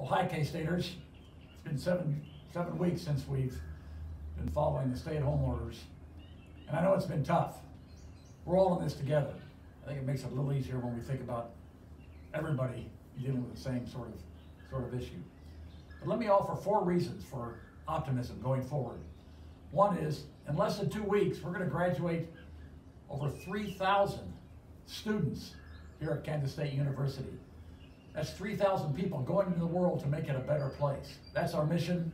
Well, hi, K-Staters. It's been seven, seven weeks since we've been following the stay-at-home orders. And I know it's been tough. We're all in this together. I think it makes it a little easier when we think about everybody dealing with the same sort of, sort of issue. But let me offer four reasons for optimism going forward. One is, in less than two weeks, we're going to graduate over 3,000 students here at Kansas State University. That's 3,000 people going into the world to make it a better place. That's our mission.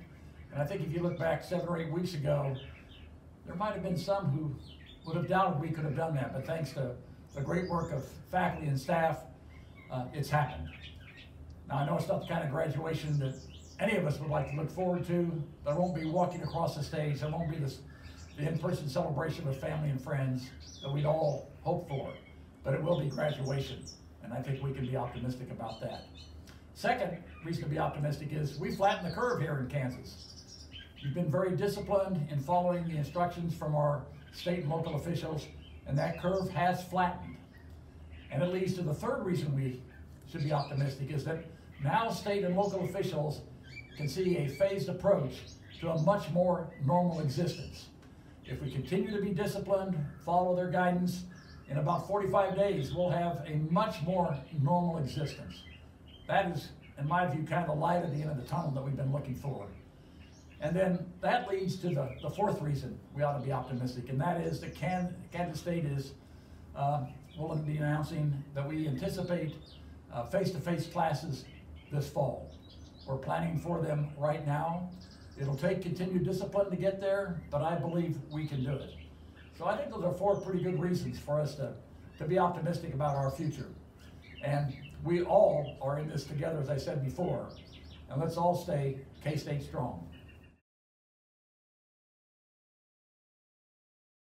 And I think if you look back seven or eight weeks ago, there might have been some who would have doubted we could have done that. But thanks to the great work of faculty and staff, uh, it's happened. Now, I know it's not the kind of graduation that any of us would like to look forward to. There won't be walking across the stage. There won't be this the in-person celebration with family and friends that we'd all hope for. But it will be graduation. And I think we can be optimistic about that. Second reason to be optimistic is we flattened the curve here in Kansas. We've been very disciplined in following the instructions from our state and local officials, and that curve has flattened. And it leads to the third reason we should be optimistic is that now state and local officials can see a phased approach to a much more normal existence. If we continue to be disciplined, follow their guidance, in about 45 days, we'll have a much more normal existence. That is, in my view, kind of the light at the end of the tunnel that we've been looking for. And then that leads to the, the fourth reason we ought to be optimistic, and that is that Can, Kansas State is uh, will be announcing that we anticipate uh, face-to-face -face classes this fall. We're planning for them right now. It'll take continued discipline to get there, but I believe we can do it. So I think those are four pretty good reasons for us to, to be optimistic about our future. And we all are in this together, as I said before. And let's all stay K-State strong.